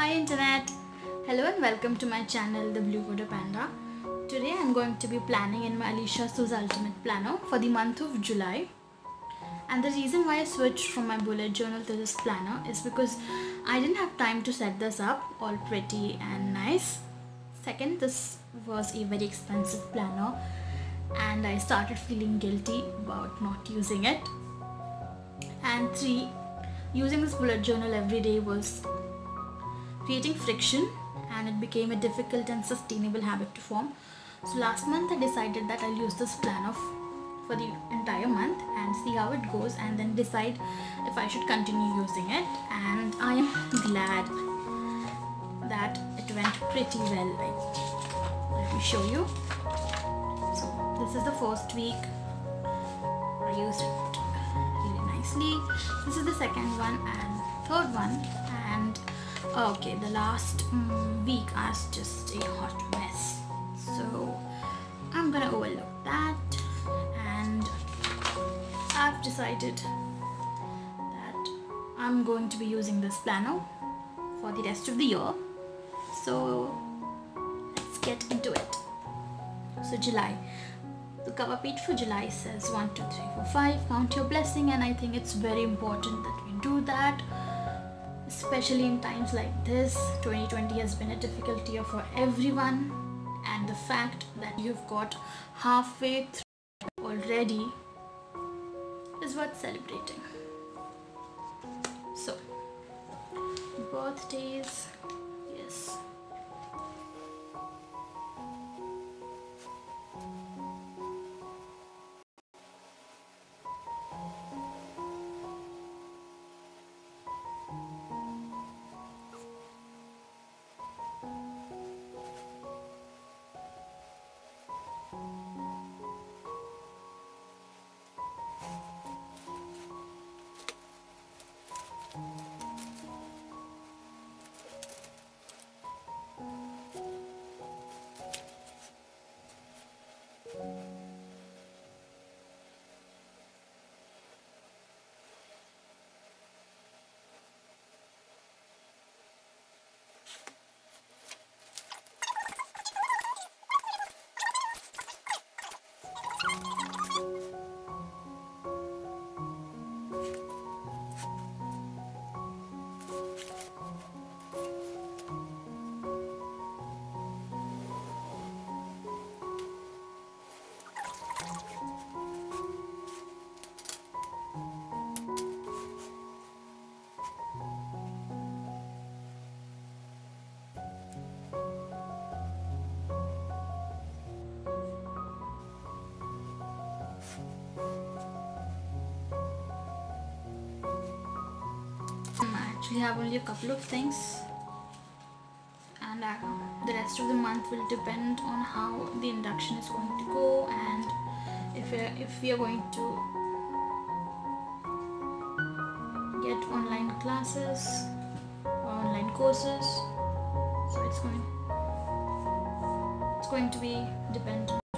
Hi internet! Hello and welcome to my channel The Blue Coder Panda. Today I'm going to be planning in my Alicia Souza Ultimate Planner for the month of July. And the reason why I switched from my bullet journal to this planner is because I didn't have time to set this up all pretty and nice. Second, this was a very expensive planner and I started feeling guilty about not using it. And three, using this bullet journal every day was creating friction and it became a difficult and sustainable habit to form. So last month I decided that I'll use this planner for the entire month and see how it goes and then decide if I should continue using it. And I am glad that it went pretty well like let me show you. So this is the first week. I used it really nicely. This is the second one and third one. And okay the last um, week was just a hot mess. So I'm gonna overlook that. And I've decided that I'm going to be using this planner for the rest of the year. So let's get into it. So July. The cover page for July says 1 2 3 4 5 count your blessing. And I think it's very important that we do that especially in times like this 2020 has been a difficult year for everyone and the fact that you've got halfway through already is worth celebrating. So birthdays yes actually have only a couple of things. And uh, the rest of the month will depend on how the induction is going to go and if if we are going to get online classes or online courses. So it's going it's going to be dependent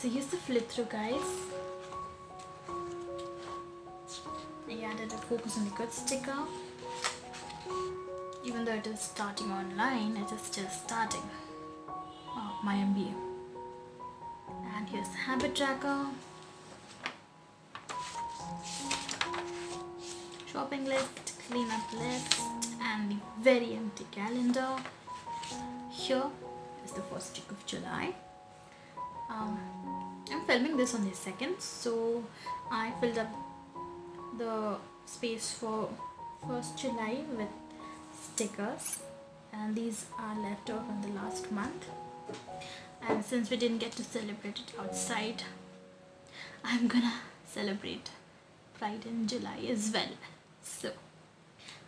so here's the flip through guys. I added a focus on the good sticker. Even though it is starting online it is still starting. Oh, my MBA and here's the habit tracker. Shopping list cleanup list and the very empty calendar. Here is the first week of July. Um, I'm filming this on the 2nd so I filled up the space for 1st July with stickers and these are left over from the last month. And since we didn't get to celebrate it outside I'm gonna celebrate Pride in July as well. So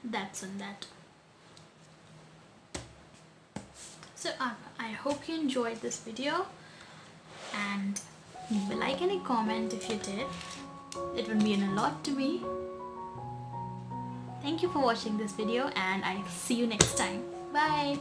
that's on that. So uh, I hope you enjoyed this video and leave a like and a comment if you did? It would mean a lot to me. Thank you for watching this video and I'll see you next time. Bye